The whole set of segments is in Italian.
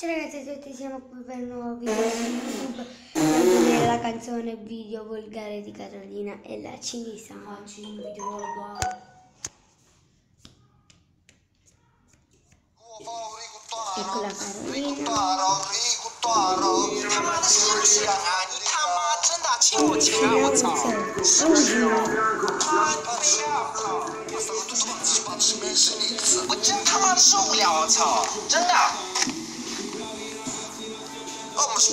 Ciao ragazzi a tutti, siamo qui per un nuovo video su YouTube per vedere la canzone video volgare di Carolina e la cinese. Facci un video volgare. Ecco la Carolina. 他妈的是不是啊？你他妈真打亲我亲啊！我操！是不是？妈的呀！我真他妈的受不了！我操！真的。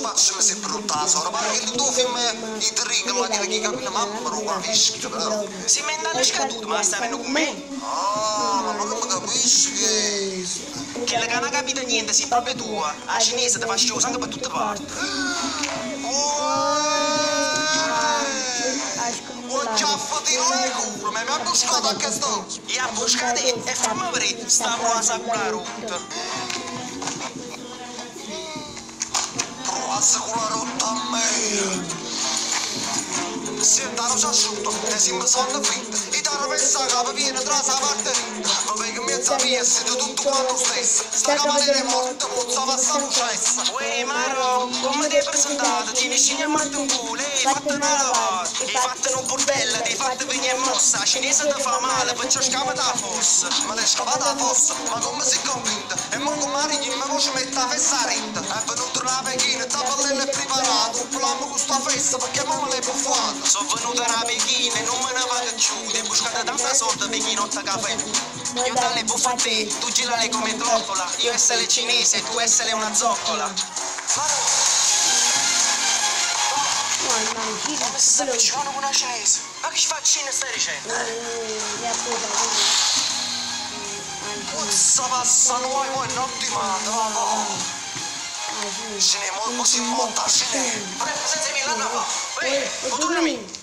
ma se bruttato, ora pare che il è i trigger, ma che chi capita mamma, ma non capisci, però. Si è andato scaduto, ma venendo con me? Ah, ma come capisci che... Che la cana capita niente, sei proprio tua. A cinese ti fa sciò sangue per tutte parti. Oh, giaffa di lego, ma mi ha buscato anche sto. E a buscate e fammi vedere sta cosa con la Provazza con la rotta a me. Senta, non c'è asciutto, e si mi sono finta. I taro pensa che viene tra la parte rinda. Ma perché mezza mia, siete tutto quanto stesso. Sta cavaliere morta, puzza passa lucessa. Uè Maro, come ti hai presentato? Tieni scegli a morte un culo, hai fatto una lavata. Hai fatto un bordello, ti hai fatto venire mossa. La cinese ti fa male, perciò scappa da fossa. Ma lei scappata a fossa, ma come si convinta? E mo con Marigli ma voce mette a festa retta. È venuto una pechina, tappellino è preparato. Un plamo con sta festa perché me l'hai buffata. Sono venuta da Pechino e non me ne vado giù. Ti hai buscato tanta sorte per chi non ti caffè. Io dalle buffate, tu girale come trottola. Io essere cinese, tu essere una zoccola. Mamma sta avvicinando con una? Ma che faccine stai dicendo? La puta, Puzza passa noi, poi non ti manda, va va. Ce ne mo si monta, ce ne. Prego, senza mille anni fa. Ehi, vedi?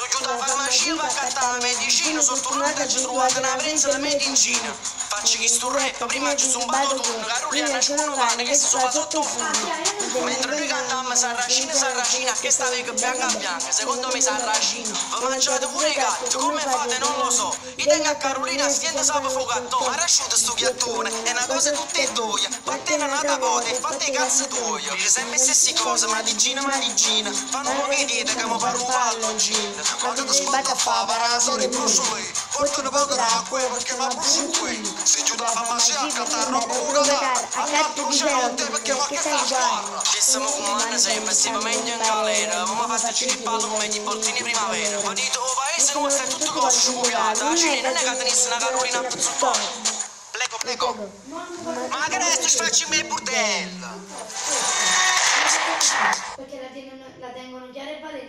Sono giunta a farmacia per accattare la medicina, sono tornata e ci trovate una prensa da medicina. Faccio che sto rap, prima ci sono battuto turno, Carolina nasce uno pane che si sono sotto furno. Mentre noi cantammo Sarracina, Sarracina, che stava che bianca bianca, secondo me Sarracina. Vi mangiate pure i gatti, come fate non lo so. Io tengo a Carolina, stiendo sape fogatto, ma rasciuto sto piattone, è una cosa tutte e due. Fatte una nata pote, fatte i cazzi tuoi. Dice sempre le stesse cose, ma digina, ma digina. Fanno un po' di dieta che mi pare un palloncino. Ma che ti a fa, parasoli brucio lì. Porta un po' d'acqua perché mi brucio qui. Si giù da farmacia, accatta roba pure là. A quattro brucianotte perché ma che sta a squadra. Che siamo umani sempre, stiamo meglio in galera. Come fateci il pallume di boltini primavera. Ma dito oh paese come stai tutto così sciugliata. La cena non è che tenesse una carolina a prego. Ma che ci faccio in me burdella? Perché la tengono, la tengono chiara e valente.